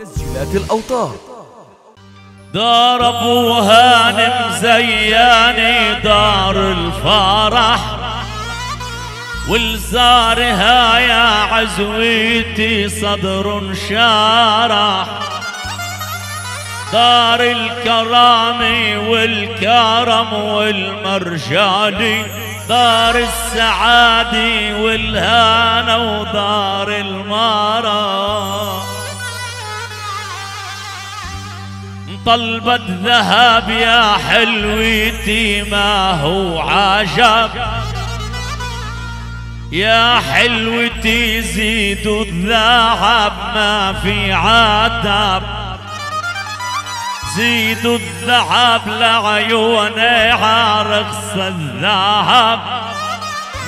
تسجيلات الأوتار. دار أبو هانم زياني دار الفرح والزارها يا عزويتي صدر شارح. دار الكرام والكرم والمرجاني دار السعادة والهنا ودار المرح طلبت ذهب يا حلوتي ما هو عجب؟ يا حلوتي زيدوا الذهب ما في عتب. زيدوا الذهب لعيوني عرقص الذهب.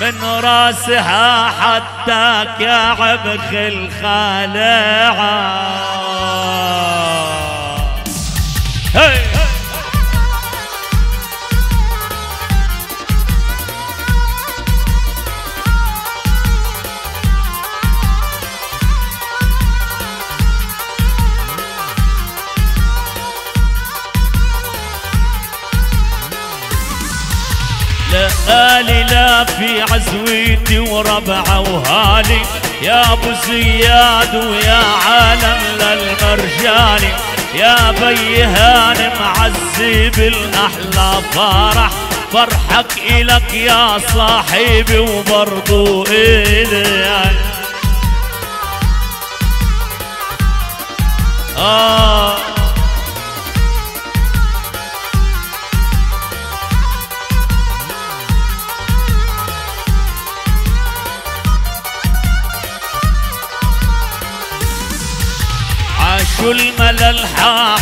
من راسها حتى كعب خل لآلي لا في عزويتي وربعة وهالي. يا أبو زياد ويا عالم للمرجاني. يا بي هانم عزي بالاحلى فرح. فرحك إلك يا صاحبي وبرضو إلي آه. عاشوا الملل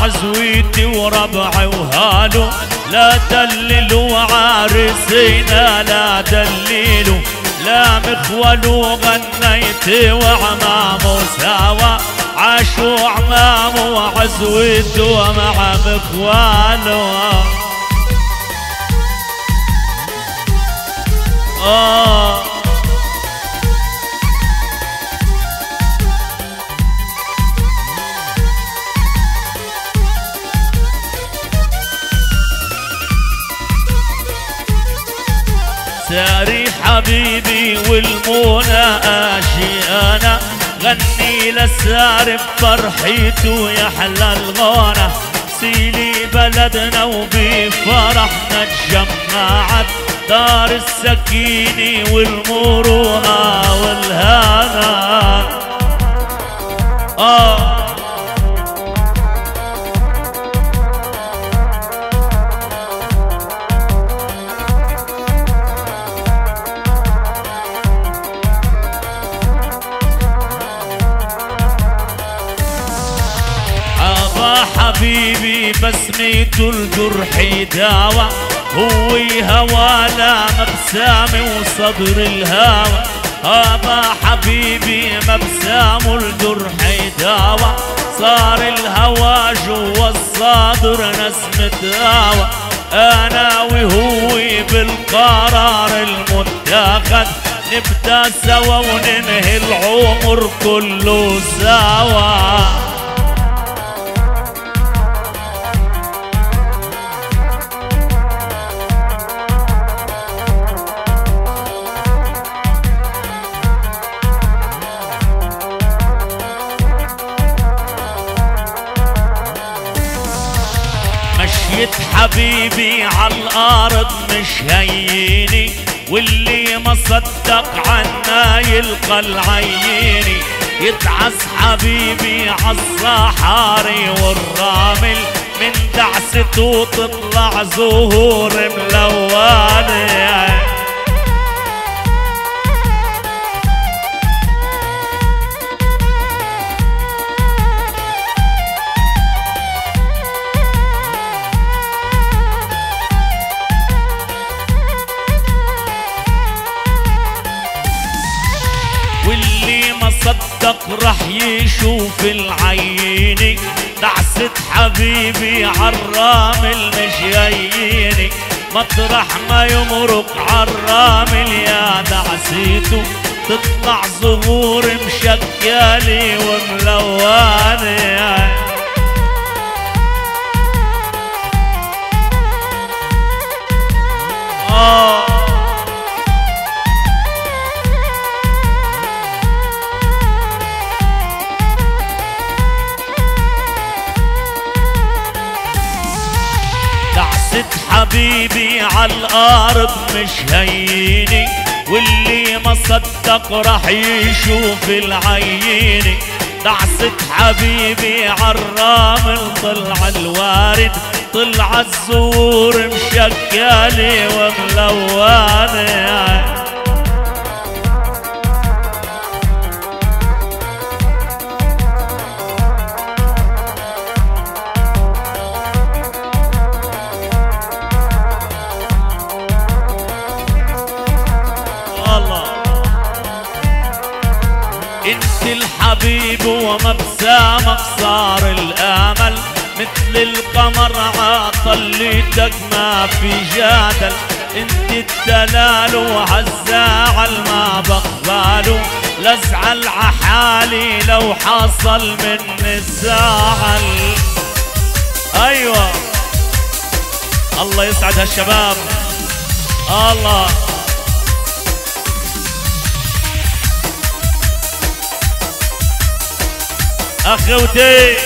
عزويتي وربعي وهالو لا دللوا عارسينا لا دللوا لا مخولوا غنيتي وعمامو سوا عاشوا عمامو وعزويته ومع مخوالو آه. ساري حبيبي والمنى اشي أنا غني لسار بفرحيته يا حلى الغنى سيلي بلدنا وبفرحنا تجمعت. دار السكينة والمروءة والهنا. آه. حبيبي بسميته الجرح داوى. هو هوى لا مبسامي وصدر الهوى. هذا حبيبي مبسام الجرح داوى. صار الهوى جوا الصدر نسمة هوى أنا وهو بالقرار المتاخد نبدأ سوا وننهي العمر كله سوا. حبيبي عالأرض مش هيني واللي ما صدق عنا يلقى العيني يتعس حبيبي عالصحاري والرامل من دعسته تطلع زهور ملونة. صدق رح يشوف العيني دعسة حبيبي عرام المشييني مطرح ما يمرق عالرامل يا دعسيته تطلع زهور مشكالي وملواني آه. حبيبي عالأرض مش هيني واللي ما صدق راح يشوف العيني. دعسة حبيبي عالرامل طلع الوارد طلع الزور مشكلة وملونة. ومبسامك صار الآمل. مثل القمر عطلتك ما في جدل. انت الدلال وهالزعل ما بقبله لازعل عحالي لو حصل من الزعل. أيوه. الله يسعد هالشباب. الله. اخوتي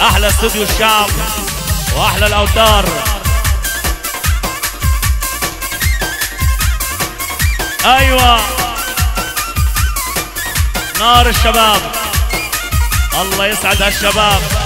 أحلى استوديو الشعب واحلى الاوتار. أيوه. نار الشباب. الله يسعد هالشباب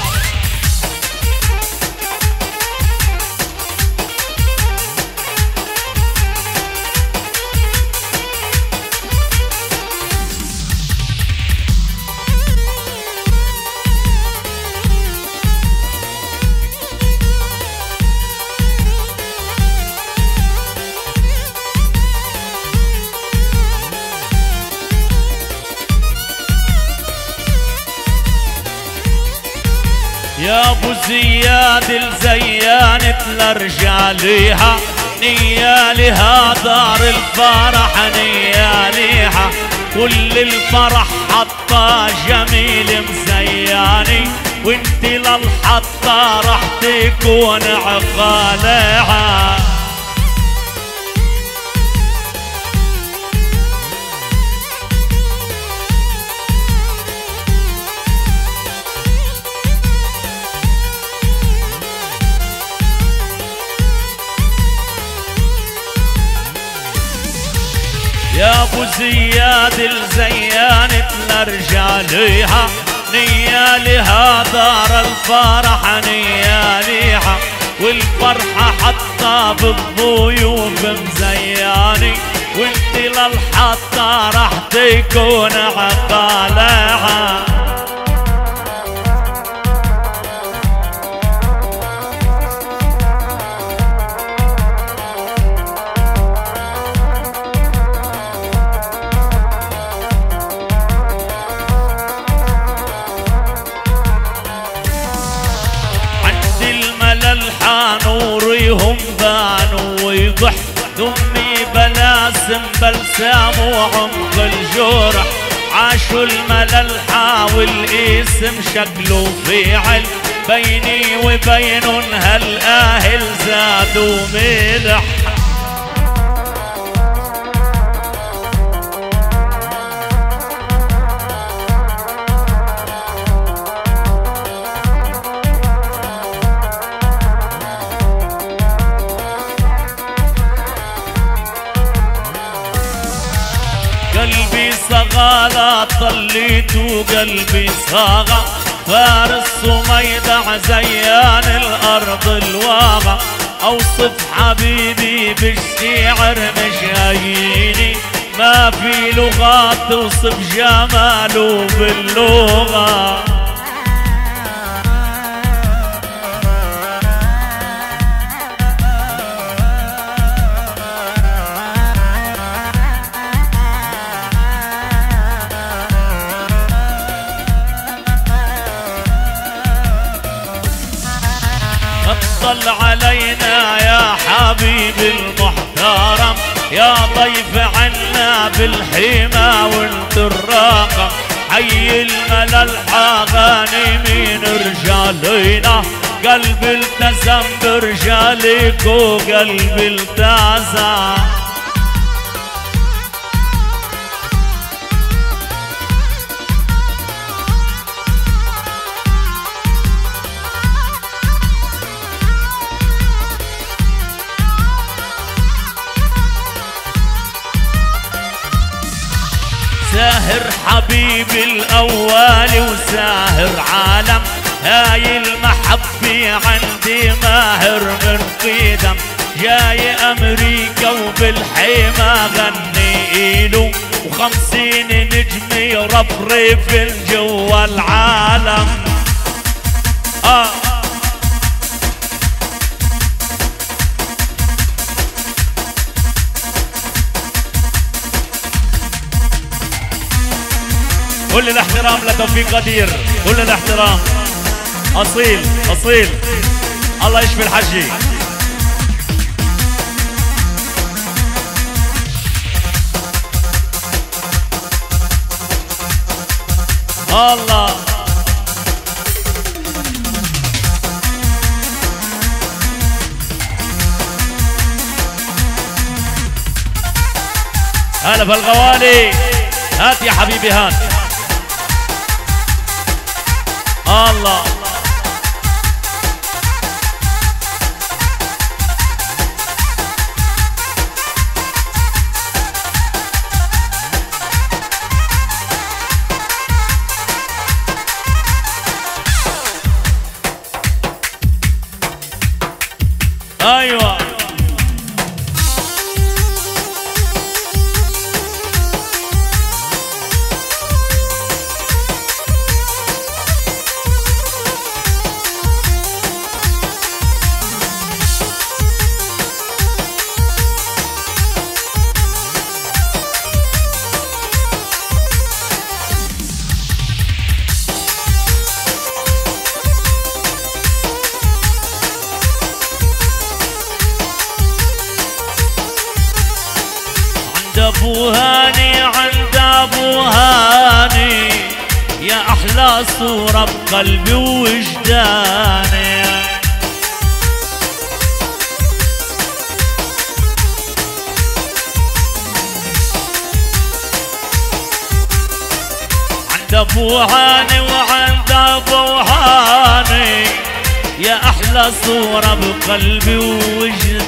تلرجع ليها نيالها دار الفرح نياليها كل الفرح. حطة جميل مزياني وانت للحطة رح تكون عقالها أبو زياد الزيان تلرجع ليها نيالها دار الفرح نياليها والفرحة حتى بالضيوف مزياني وانت للحطة رح تكون عقالها. بلسام وعمق الجرح عاشوا الملل حاول اسم شكله فعل بيني وبينهم هالآهل زادوا ملح قلبي صغى لا طليت وقلبي صاغى فارس صميدع زيان الأرض الواغى أوصف حبيبي بالشعر مش هيني ما في لغات توصف جماله باللغة اطل علينا يا حبيبي المحترم يا ضيف عنا بالحمى وانت الراقم حي الملل غانمين رجالينا قلب التزم برجالك وقلب التزم ساهر حبيبي الأول وساهر عالم هاي المحبة عندي ماهر من قدم جاي أمريكا وبالحيمة غني إله وخمسين نجم يرفرف جوا العالم. آه. كل الاحترام لتوفيق قدير كل الاحترام أصيل أصيل. الله يشفي الحجي الله. هلا بالغوالي هات يا حبيبي هات. الله عند ابو هاني وعند يا أحلى صورة بقلبي ووجداني.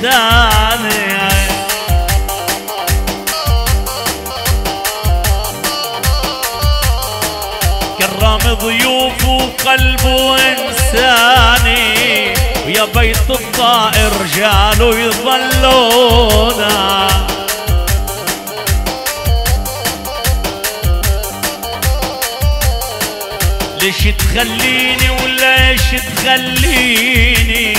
كرم ضيوفه وقلبه إنساني. ويا بيت الطائر رجاله يظلونا. تخليني وليش تخليني؟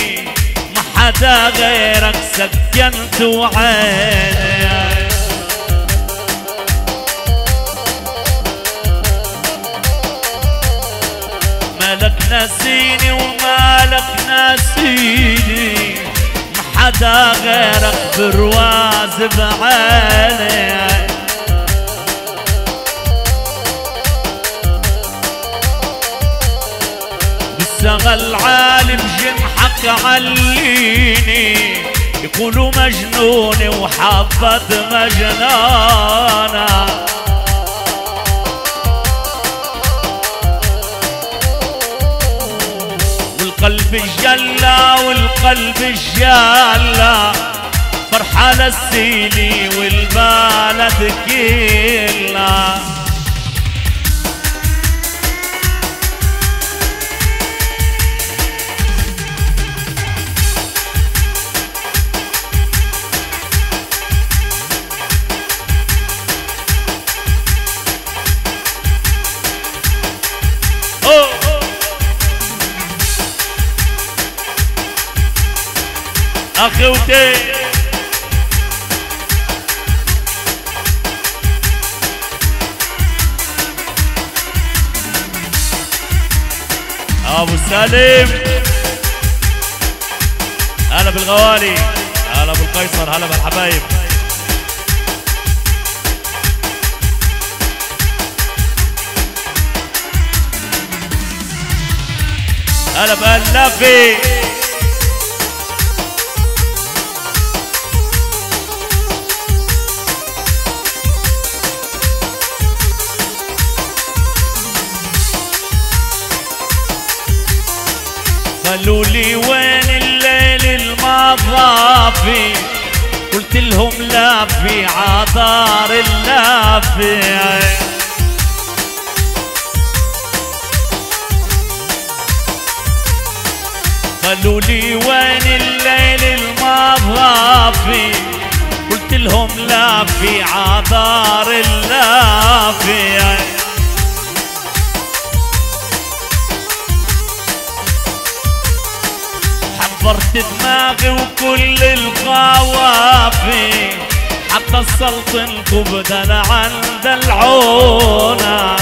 ما حدا غيرك سكنت وعيني. مالك ناسيني ومالك ناسيني. ما حدا غيرك برواز بعيني. بالسغى عالم جنحك عليني. يقولوا مجنون وحبت مجنانه والقلب الجلا والقلب الجلا فرحة للسيلي والبالة ثقيلة. أخوتي. أبو سالم. هلا بالغوالي. هلا بالقيصر هلا بالحبايب. هلا بألافي قالوا لي وين الليل المضافي؟ قلت لهم لا في عذار اللافي قالوا لي وين الليل المضافي؟ قلت لهم لا في عذار اللافي حضرت دماغي وكل القوافي حتى السلطن كبدل عند العونة.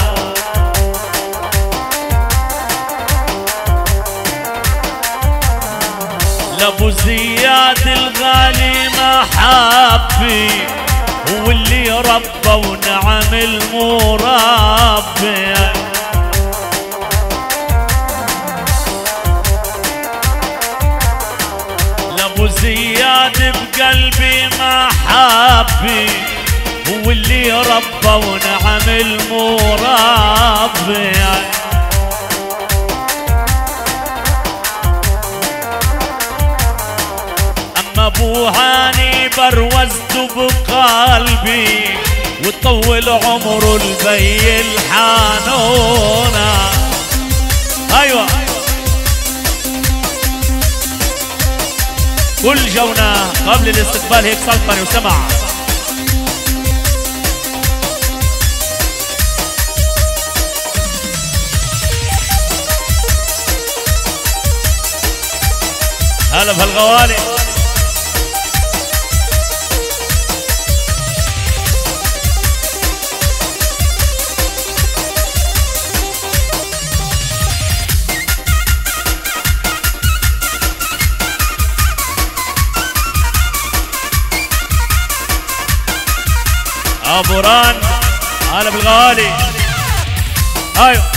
لابو زياد الغالي محبي هو اللي ربى ونعم المربي محبي هو اللي ربى ونعم المربي. أما أبو هاني بروزته بقلبي وطول عمره البي الحانونا أيوه. كل جونا قبل الاستقبال هيك سلطنة وسمع. هلا بهالغوالي. أبو ران هلا بالغوالي. أيوه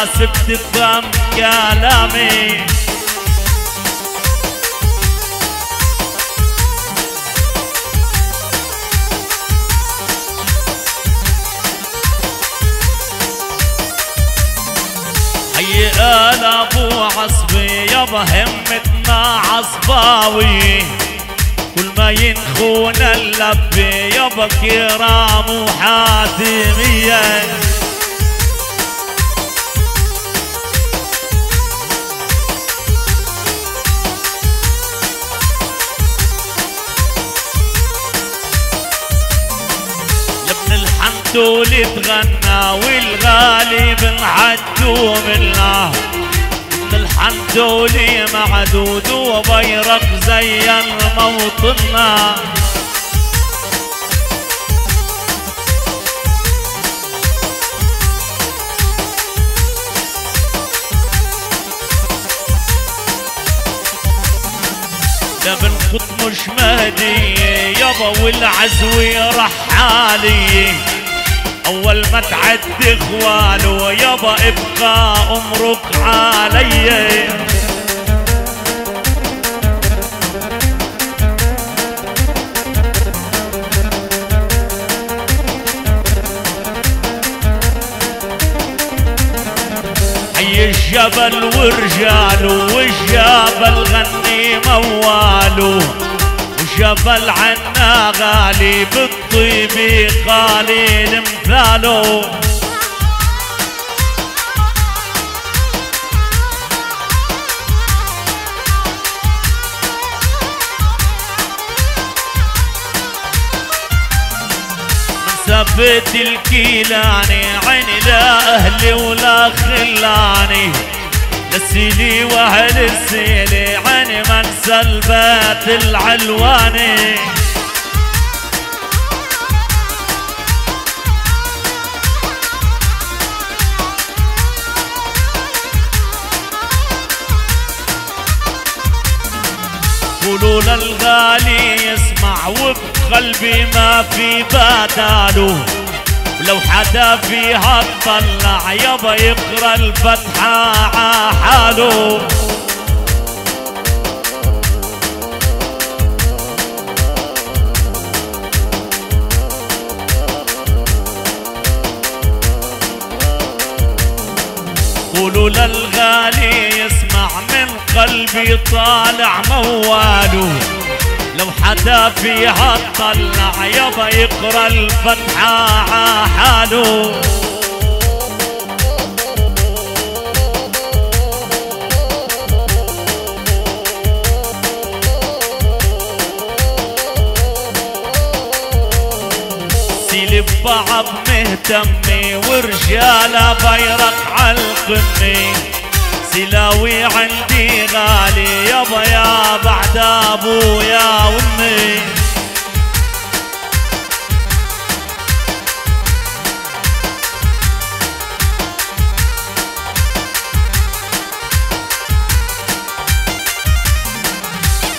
والناس بتفهم كلامي. هي قال أبو عصبي يابا همتنا عصباوي. كل ما ينخونا اللبي يابا كرام وحاتمية الحمدول تغنى والغالي بنعدو منه. ابن الحمدولي معدود وبيرق زي الموطنا ده بالخط مش مهدي يابا والعزوي رحالي. أول ما تعد اخواله يابا ابقى أمرك علي. حي الجبل ورجاله والجبل غني مواله وجبل عنا غالي بالطيب قليل مثاله. ثبت الكيلاني عيني لا أهلي ولا خلاني. لسيلي واهل السيلي عيني ما انسى البيت العلواني. قولوا للغالي يسمع وبقلبي ما في بداله ولو حدا فيها اطلع يابا يقرأ الفتحة ع قلبي طالع مواله لو حدا فيها طلع يابا يقرأ الفتحة حاله ببعض مهتمي ورجالة بيرق عالقمة سلاوي عندي غالي يابا يا بعد أبويا وأمي.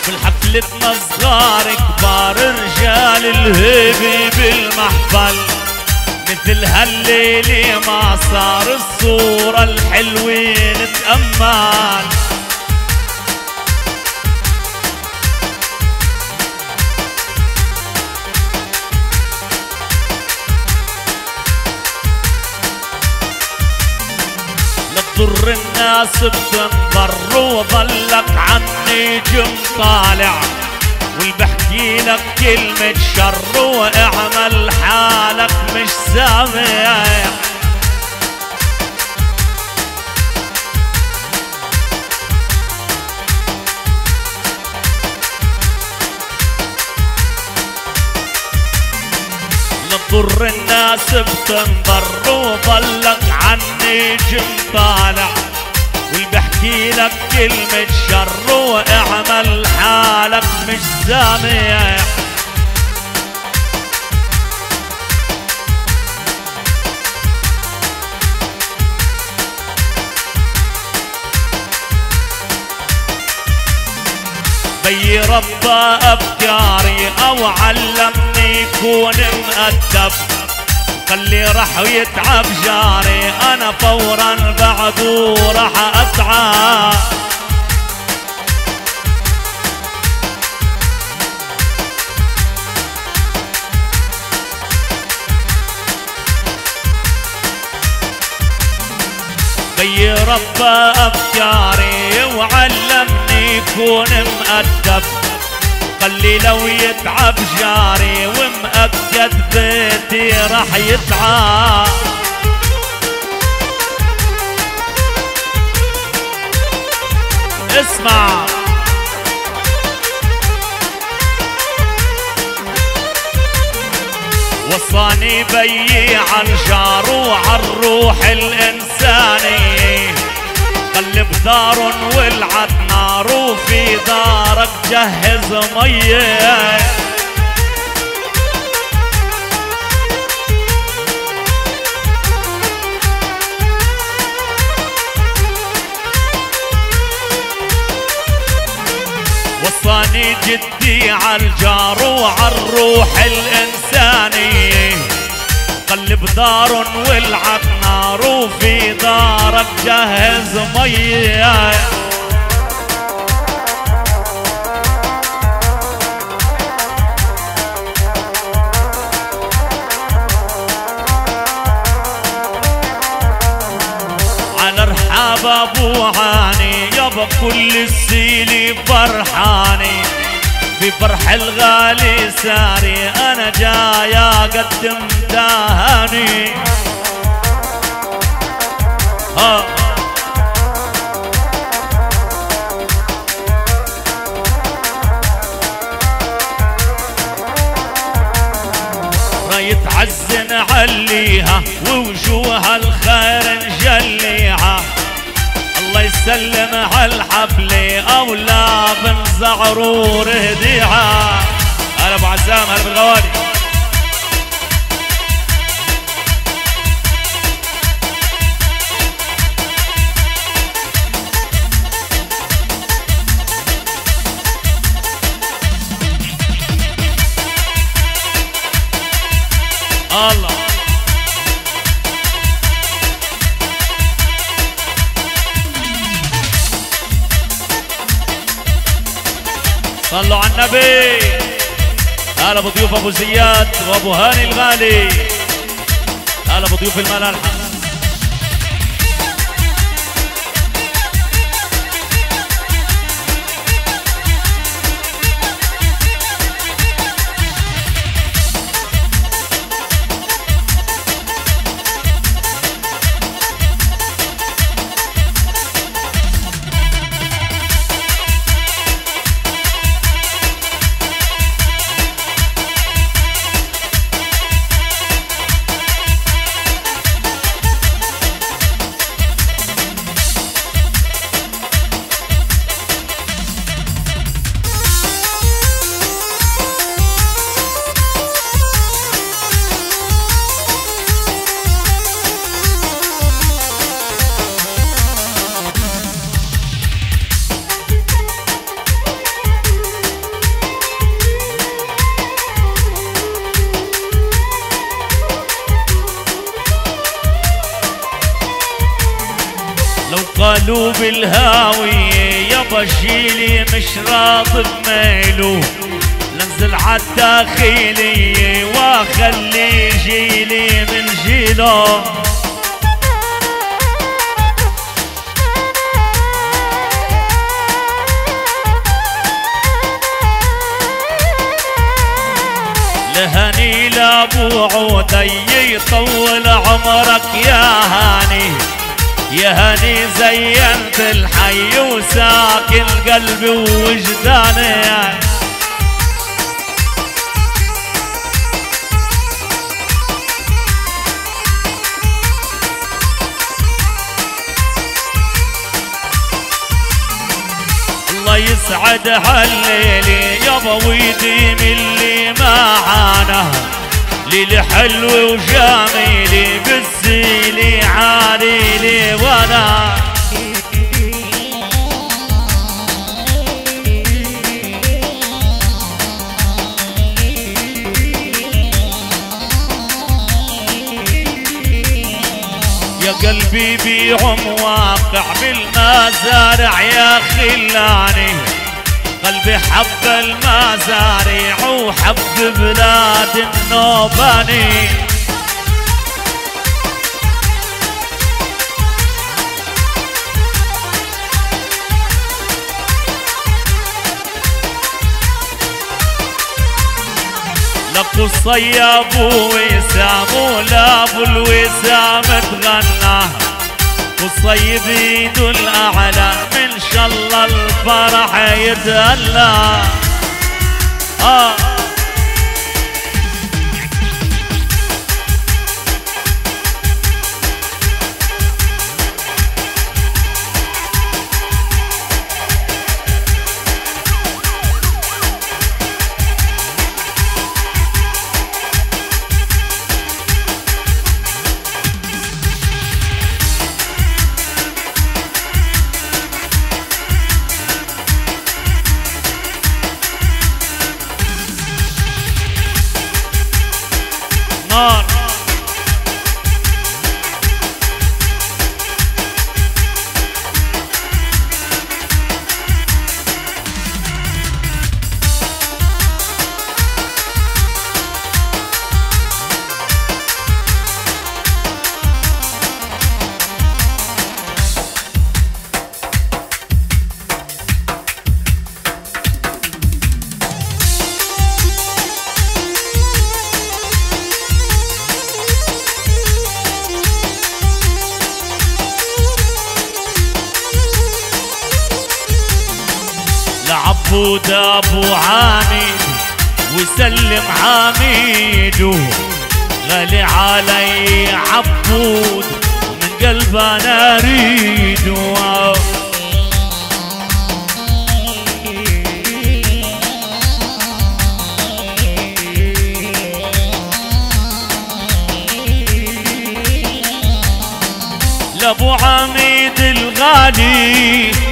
بالحفلتنا صغار كبار رجال الهيبة بالمحفل. مثل هالليلة ما صار الصورة الحلوة نتأمل تضر الناس بتنضر وظلك عني جم طالع واللي بحكي لك كلمة شر واعمل حالك مش سامع لا تضر الناس بتنضر وظلك عني جم طالع واللي بحكي لك كلمة شر واعمل حالك مش سامع. بي ربى افكاري أو علمني كون مؤدب. خلي راح يتعب جاري. أنا فورا بعده راح أتعب. بي ربى أفكاري وعلمني كون مؤدب خلي لو يتعب جاري ومأكد بيتي راح يتعب. اسمع. وصاني بيي عالجار وعالروح الإنساني. خلي بدار ولعت نار وفي دارك جهز مية. وصاني جدي عالجار وعالروح الإنساني قلب دار ولعت نار وفي دارك جهز مية. على رحاب ابو عاني يابا كل السيلي فرحاني بفرح الغالي ساري أنا جاي أقدم تهاني ها. رايت عزن عليها ووجوه الخير نجليها. يسلم هالحفلة أولى بن زعرور هديها هلا أبو عزام هلا بالغوالي ابو زياد وابو هاني الغالي. هلا بضيوف الملالحه راضي بميلو. لنزل عالداخلية وأخلي جيلي من جيله لهني لأبو عودي يطول عمرك يا هاني. يا هاني زينت الحي وساكن قلبي ووجداني الله يسعد هالليلة يابا ويديم اللي معانا ليلة حلوة وجميلة بالزيلة عاليلة وأنا يا قلبي بيهم واقع بالمزارع يا خلاني. قلبي حب المزارع وحب بلاد النوباني. يا ابو وسام ولا ابو الوسام تغنى. قصي بيده الأعلى من شاء الله الفرح يتهلى آه. لعبود أبو عامد وسلم عميدو غالي علي عبود من قلب أنا أريده. لأبو عميد الغالي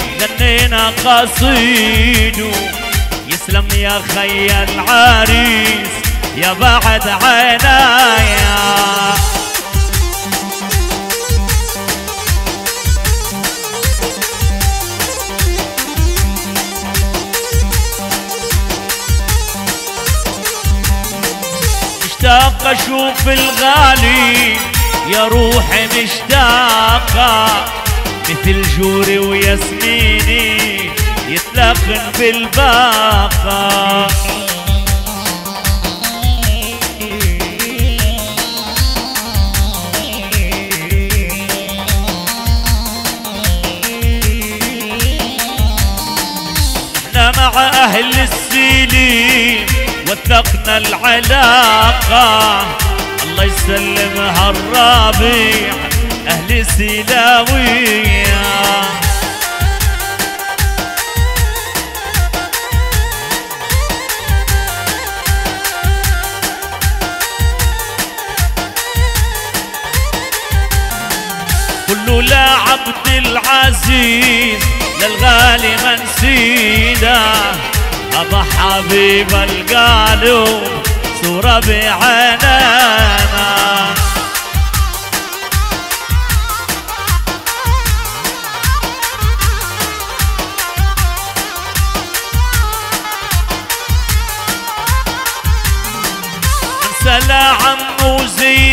علينا قصيده يسلم يا خي العريس يا بعد عنايا. مشتاق أشوف الغالي يا روحي مشتاقة. مثل جوري وياسميني يتلقن بالباقة إحنا مع أهل السيلين وثقنا العلاقة. الله يسلمها الرابع أهل سيلاوية كله لا عبد العزيز للغالي ما نسينا أبا حبيب القلب صورة بعيننا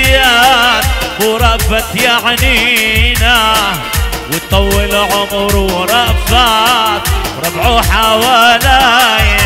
زياد ورفت يعنينا وطول عمر ورفات ربعه حواليا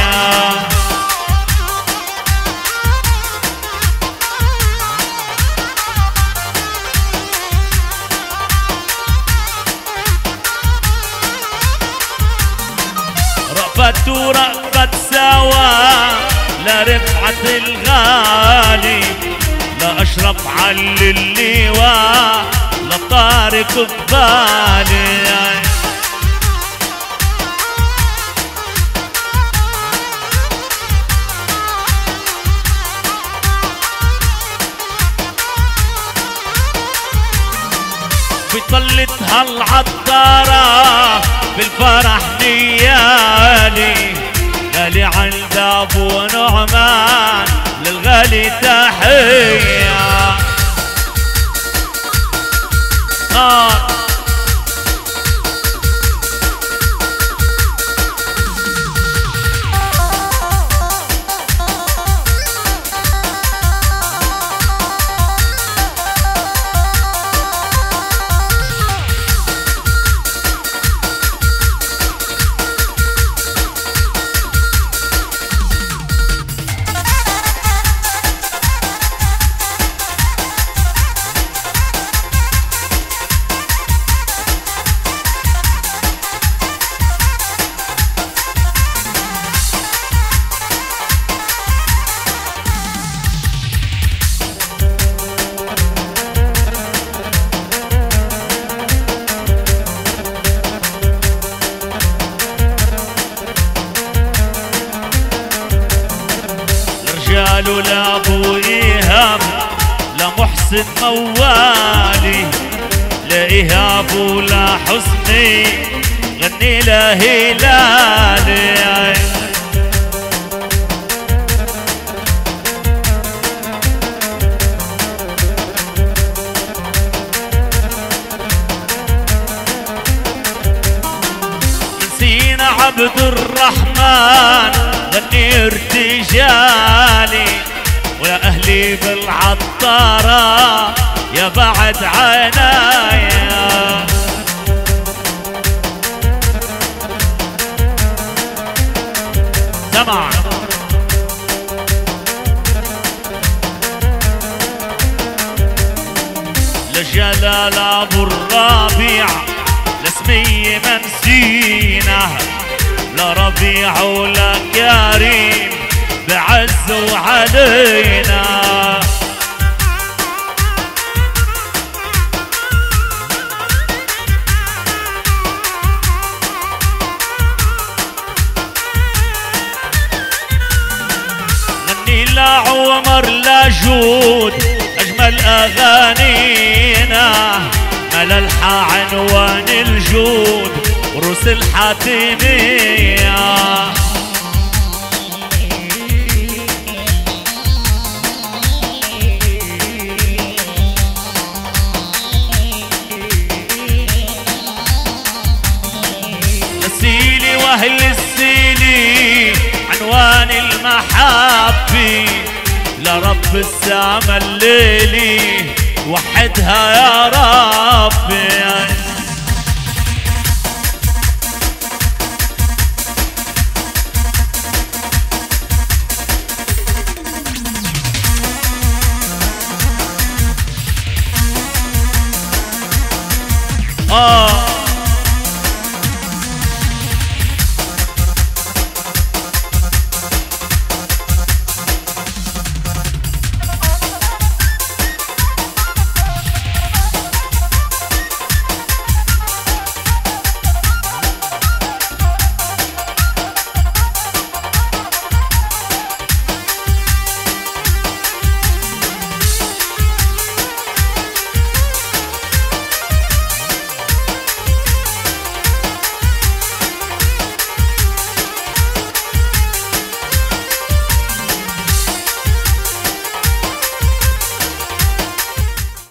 أهلي بالعطارة يا بعد عنايا سمع. لجلال أبو الربيع لاسمية منسينا لا ربيع ولا كريم. بعزوا علينا غني لا عمر لا جود أجمل اغانينا مللحة عنوان الجود وروس الحاتمية أهل السيلي عنوان المحبة لرب السما الليلي وحدها يا ربي Oh. آه.